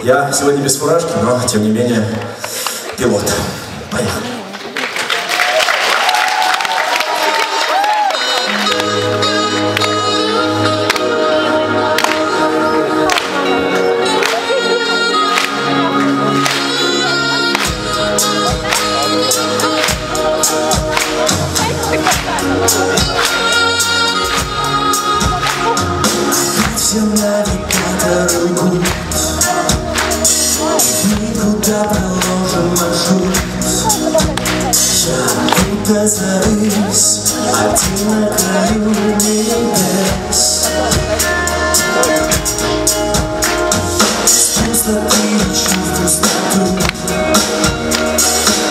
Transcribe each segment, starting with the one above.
Я сегодня без фуражки, но, тем не менее, пилот. Поехали. Все навигаторы будто зарысь Один на краю небес. Пустоты в пустоту.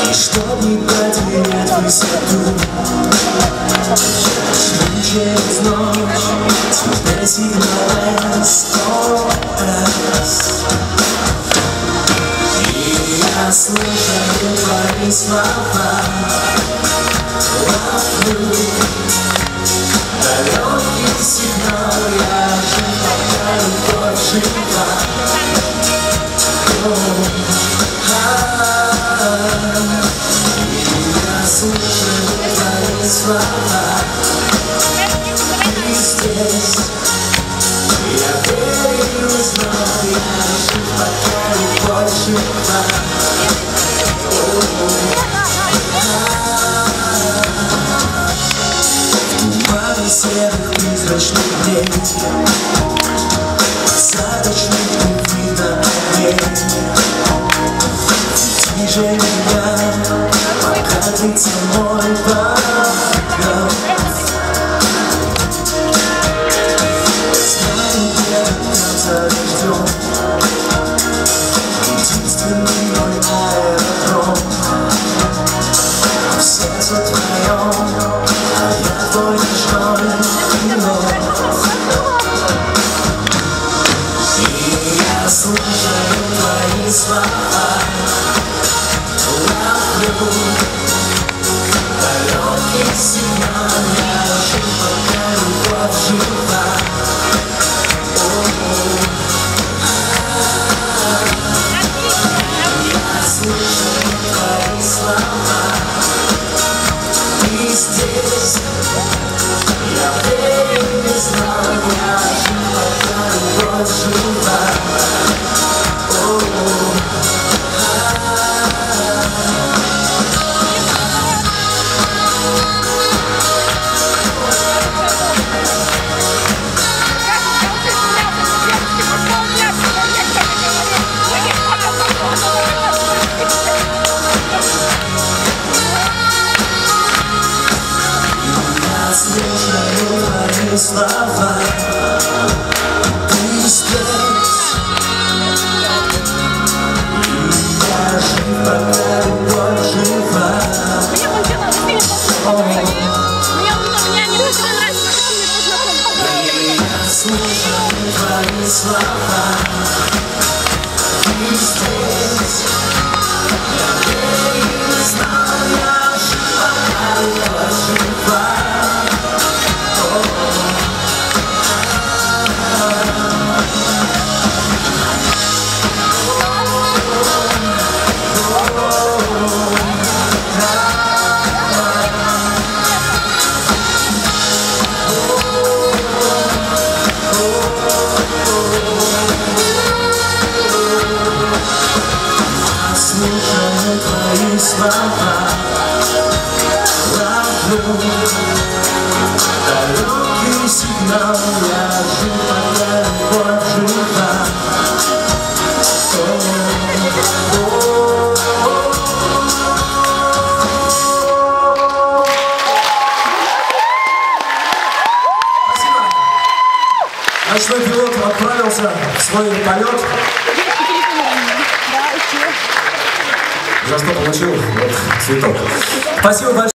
И чтоб не потерять высоту. Шлю через ночь Тебя сигналы сто раз И я слушаю твои слова Hallelujah. Слова Ты здесь я жив, пока любовь жива Я слушаю твои слова Ты здесь Слушаю твои слова Ловлю далекий сигнал Я жив, пока любовь жива. Ночной пилот отправился в свой полет, за что получил вот, цветок. Спасибо большое.